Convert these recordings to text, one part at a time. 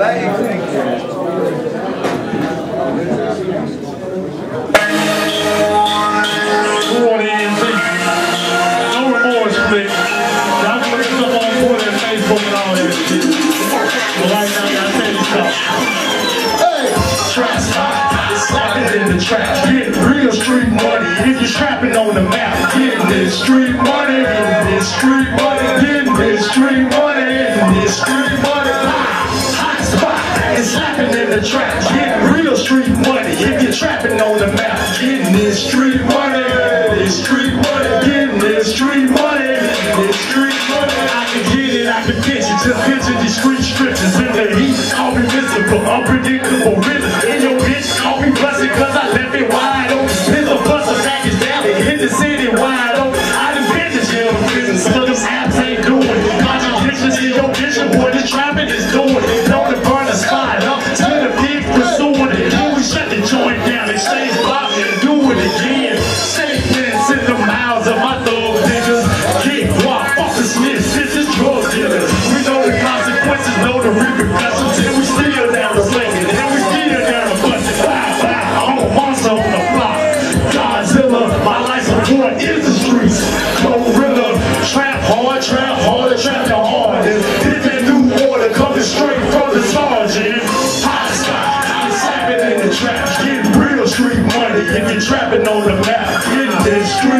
Thank you. street money, this street money, getting this street money, this street money. Hot spot, it's happening in the trap. Get real street money if you're trapping on the map. Getting this street money, this street money, getting this street money, this street money. I can get it, I can pitch it. Just picture these street scriptures in the heat. I'll be visible, unpredictable riddles in your bitch. I'll be blessed. If you're trapping on the map, get this street.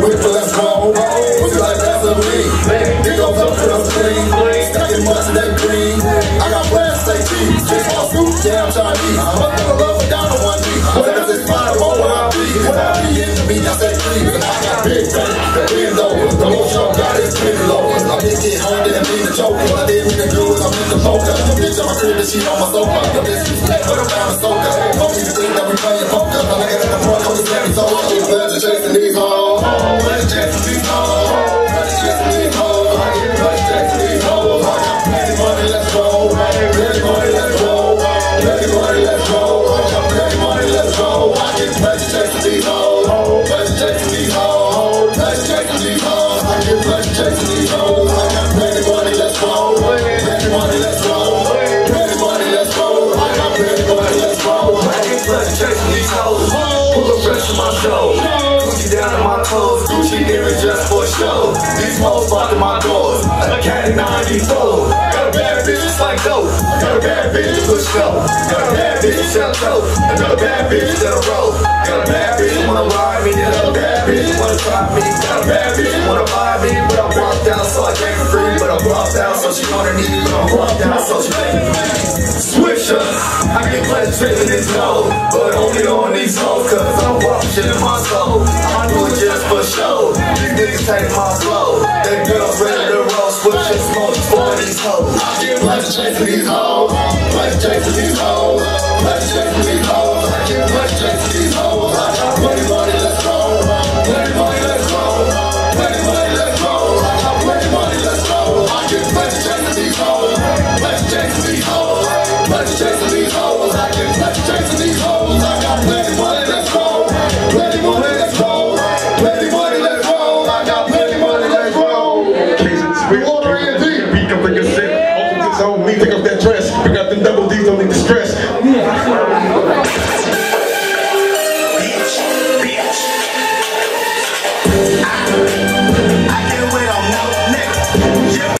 the. Pussy like Vaseline. To the. I got to. Fuck with the love down on one. Whatever this what I be? I be I say I got big. The more show got low. I mean to I to do is I'm the. The bitch on my crib, and she on my sofa. The bitch flat, but I'm down to soca. Don't even think that we playing Blocking my doors. A cat in 94. Got a bad bitch like dope. Got a bad bitch push slow. Got a bad bitch that dope. Another bad bitch that'll roll. Got a bad bitch wanna ride me. Another bad bitch wanna try me. Got a bad bitch wanna buy me. But I walked out so I came free. But I walked out so she wanna need me. But I walked out so she made me. Swisher, I get blood chasing this low, but only on these hoes, cause I'm watching in my soul. I do it just for show. These niggas take my flow. They girls ready to roll, switching smoke for these hoes. I get blood chasing these hoes. Blood chasing these hoes. Blood chasing these hoes. So me, pick up that dress, pick up them double